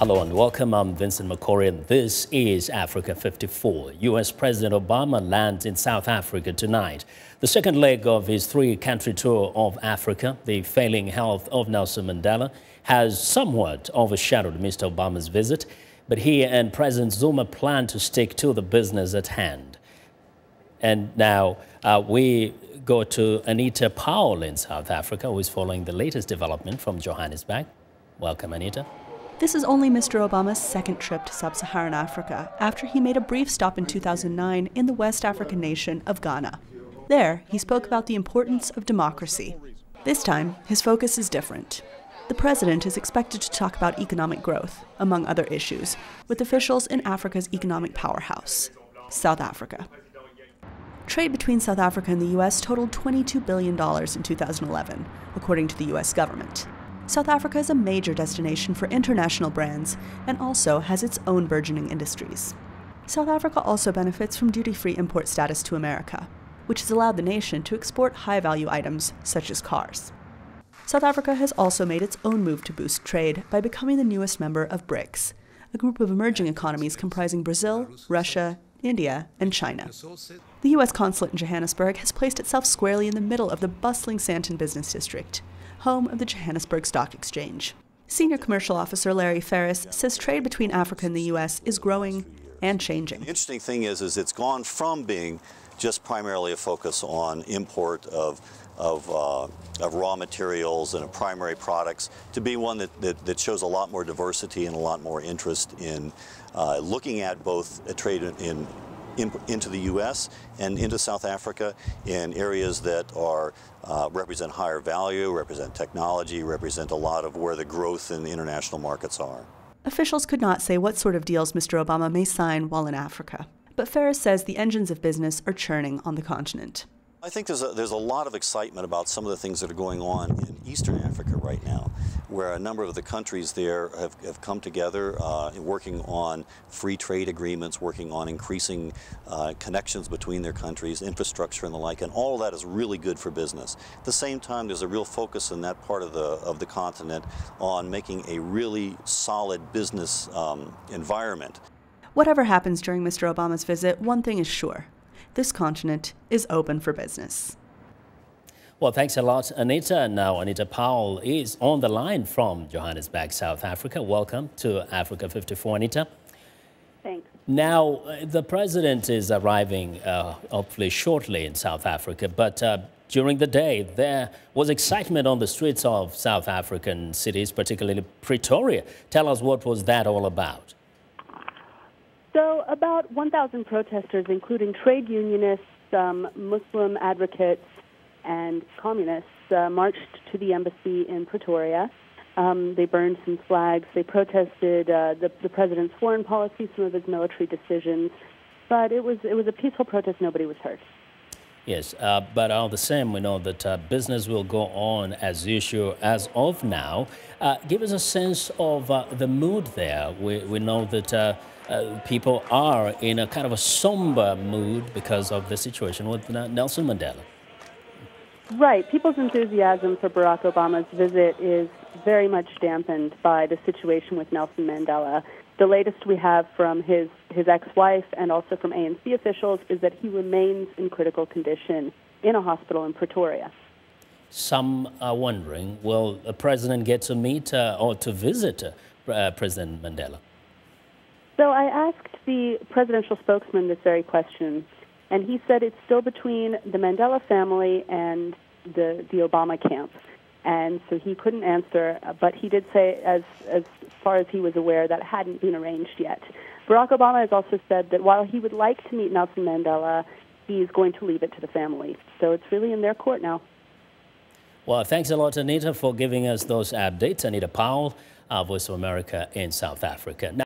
Hello and welcome. I'm Vincent Makori and this is Africa 54. U.S. President Obama lands in South Africa tonight. The second leg of his three-country tour of Africa, the failing health of Nelson Mandela, has somewhat overshadowed Mr. Obama's visit, but he and President Zuma plan to stick to the business at hand. And now uh, we go to Anita Powell in South Africa, who is following the latest development from Johannesburg. Welcome, Anita. This is only Mr. Obama's second trip to sub Saharan Africa after he made a brief stop in 2009 in the West African nation of Ghana. There, he spoke about the importance of democracy. This time, his focus is different. The president is expected to talk about economic growth, among other issues, with officials in Africa's economic powerhouse, South Africa. Trade between South Africa and the U.S. totaled $22 billion in 2011, according to the U.S. government. South Africa is a major destination for international brands and also has its own burgeoning industries. South Africa also benefits from duty free import status to America, which has allowed the nation to export high value items such as cars. South Africa has also made its own move to boost trade by becoming the newest member of BRICS, a group of emerging economies comprising Brazil, Russia, India, and China. The U.S. consulate in Johannesburg has placed itself squarely in the middle of the bustling Sandton business district, home of the Johannesburg Stock Exchange. Senior commercial officer Larry Ferris says trade between Africa and the U.S. is growing and changing. The interesting thing is, is it's gone from being just primarily a focus on import of of, uh, of, raw materials and primary products to be one that, that, that, shows a lot more diversity and a lot more interest in uh, looking at both trade in, in, into the U.S. and into South Africa in areas that are uh, represent higher value, represent technology, represent a lot of where the growth in the international markets are. Officials could not say what sort of deals Mr. Obama may sign while in Africa, but Ferris says the engines of business are churning on the continent. I think there's a, there's a lot of excitement about some of the things that are going on in Eastern Africa right now, where a number of the countries there have, have come together uh, working on free trade agreements, working on increasing uh, connections between their countries, infrastructure and the like, and all that is really good for business. At the same time, there's a real focus in that part of the, of the continent on making a really solid business um, environment. Whatever happens during Mr. Obama's visit, one thing is sure this continent is open for business. Well, thanks a lot, Anita. Now, Anita Powell is on the line from Johannesburg, South Africa. Welcome to Africa 54, Anita. Thanks. Now, uh, the president is arriving uh, hopefully shortly in South Africa, but uh, during the day, there was excitement on the streets of South African cities, particularly Pretoria. Tell us what was that all about? So, about 1,000 protesters, including trade unionists, um, Muslim advocates, and communists, uh, marched to the embassy in Pretoria. Um, they burned some flags. They protested uh, the, the president's foreign policy, some of his military decisions. But it was it was a peaceful protest. Nobody was hurt. Yes, uh, but all the same, we know that uh, business will go on as usual as of now. Uh, give us a sense of uh, the mood there. We, we know that uh, uh, people are in a kind of a somber mood because of the situation with Nelson Mandela. Right. People's enthusiasm for Barack Obama's visit is very much dampened by the situation with Nelson Mandela. The latest we have from his, his ex wife and also from ANC officials is that he remains in critical condition in a hospital in Pretoria. Some are wondering will the president get to meet uh, or to visit uh, President Mandela? So I asked the presidential spokesman this very question, and he said it's still between the Mandela family and the the Obama camp, and so he couldn't answer. Uh, but he did say, as as far as he was aware, that hadn't been arranged yet. Barack Obama has also said that while he would like to meet Nelson Mandela, he's going to leave it to the family. So it's really in their court now. Well, thanks a lot, Anita, for giving us those updates. Anita Powell, our Voice of America in South Africa. Now